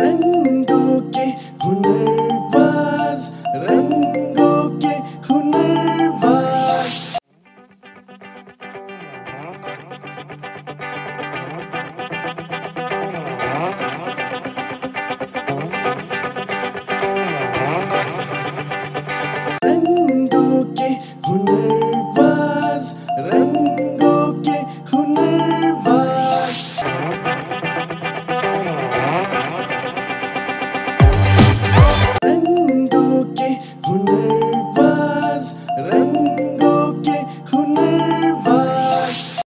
रंगों के हुनरबाज रंगों के हुनरबाज। रंगों के Go.